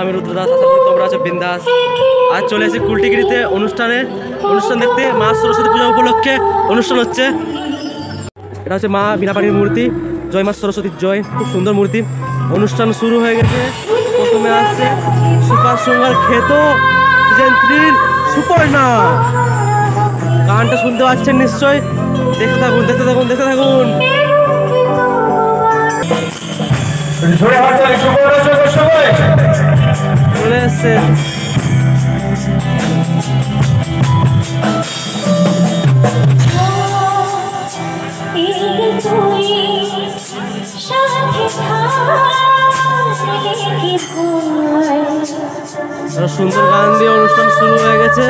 আমি রুদ্রদাস আশা তোমরা আছো বিন্দাস। আজ চলে এসেছি কুলটিগিরিতে অনুষ্ঠানে। অনুষ্ঠান দেখতে মা সরস্বতী পূজা উপলক্ষে অনুষ্ঠান হচ্ছে। এটা হচ্ছে মা বিনাপানির মূর্তি। জয় মা সরস্বতীর জয়। খুব সুন্দর মূর্তি। অনুষ্ঠান শুরু হয়ে গেছে। প্রথমে আসছে সুপার সিঙ্গার খেত সিজন থ্রির সুপর্ণা গানটা শুনতে পাচ্ছেন নিশ্চয়। দেখতে থাকুন দেখতে থাকুন দেখতে থাকুন। চলে সুন্দর গান দিয়ে অনুষ্ঠান শুরু হয়ে গেছে।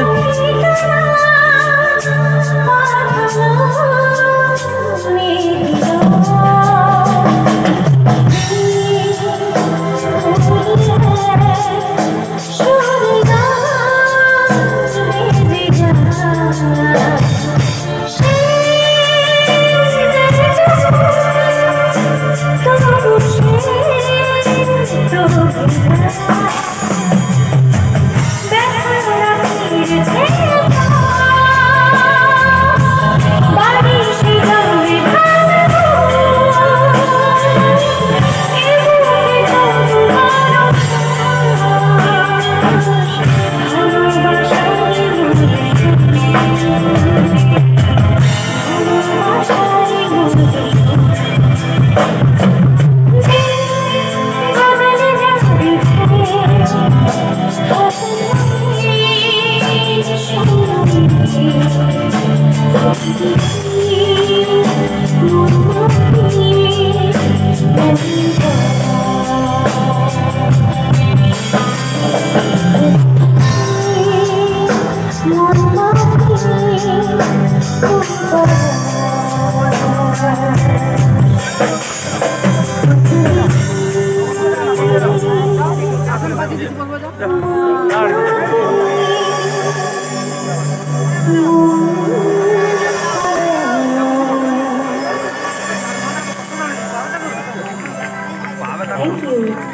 Yeah.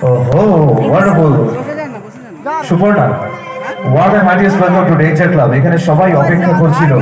Oh, wonderful. Suparna ward and mightiest member to nature club এখানে সবাই অপেক্ষা করছিল